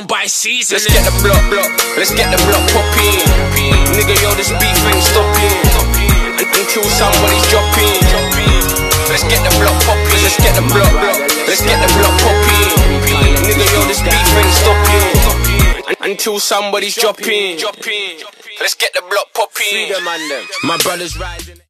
don't season. Let's get the block, block. Let's get the block popping. Nigga, yo, this beef ain't stopping until somebody's dropping. Let's get the block popping. Let's get the block, block. Let's get the block popping. Nigga, yo, this beef ain't stopping until somebody's dropping. Let's get the block popping. My brothers riding.